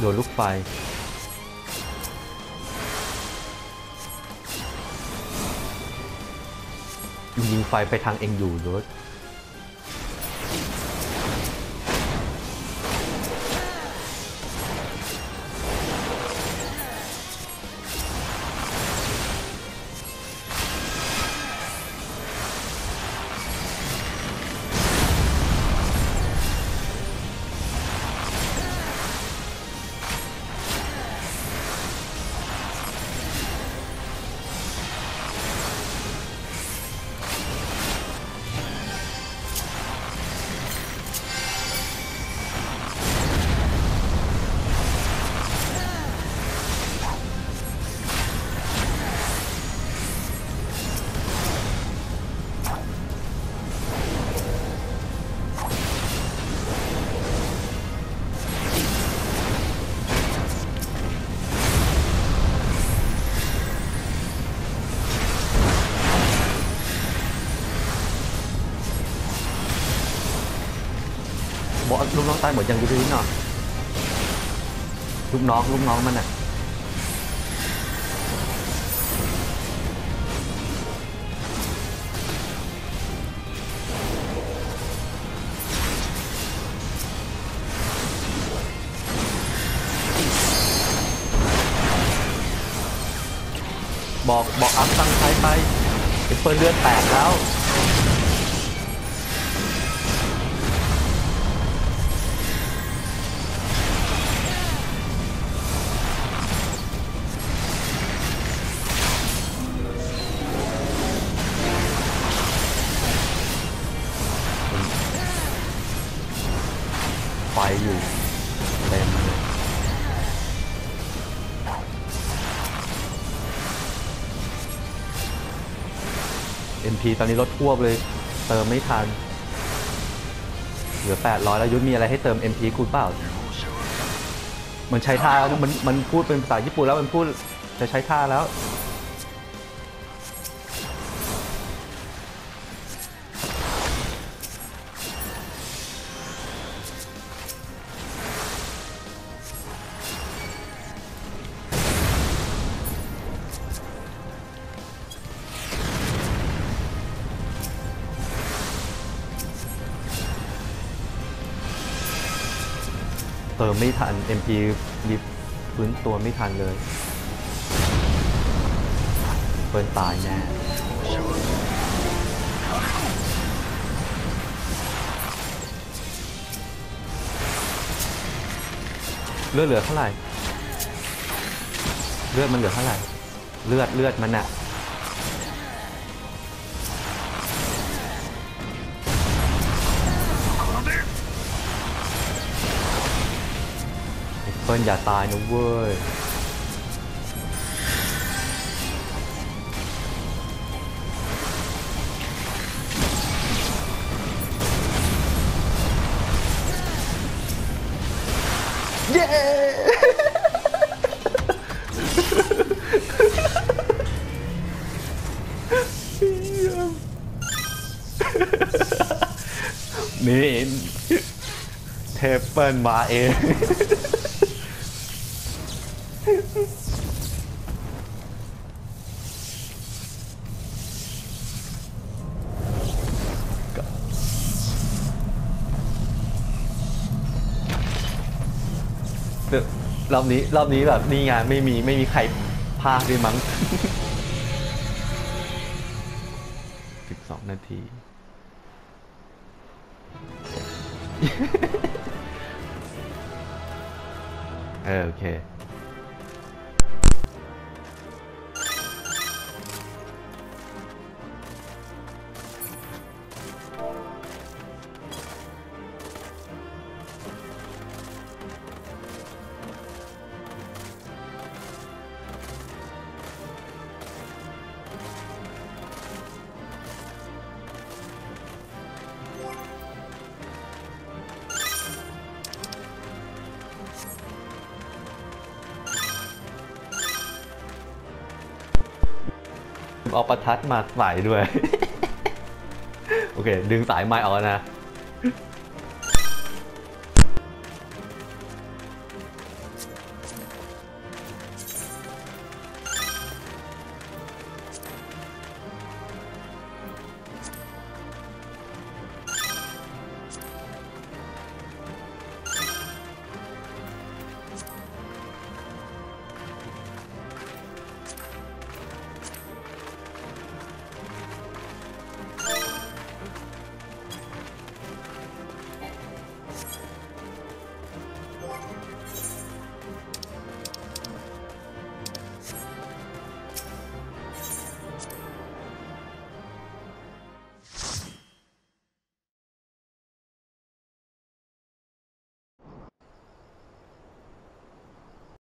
โดนลูกไฟยิงไฟไปทางเองอยู่รถ บอกลูกน้องตายหมดยังดูดิหน่อยลูกน้องลูกน้องมันอะบอกบอกอัพตั้งใช้ไปเป็นเปิดเลือดแตกแล้ว ฟอยู่เต็มเลยเอ็มพีตอนนี้ลดทั่วเลย เติมไม่ทัน เหลือ 800 แล้วยุทธมีอะไรให้เติม MP คุณเปล่า มันใช้ท่าแล้วมันมันพูดเป็นภาษาญี่ปุ่นแล้วมันพูดจะใช้ท่าแล้ว เติมไม่ทัน MP รีบฟื้นตัวไม่ทันเลยเฟิร์นตายแน่เลือดเหลือเท่าไหร่ เลือดมันเหลือเท่าไหร่ เลือดเลือดมันอะ พิ่นอย่าตายนะเว้ยเย้นี่เทปเปิลมาเอง รอบนี้รอบนี้แบบนี่ไงไม่มีไม่มีใครพลาดด้วยมั้ง 12 นาที เออโอเค เอาประทัดมาใส่ด้วย โอเค ดึงสายไม้ออกแล้วนะ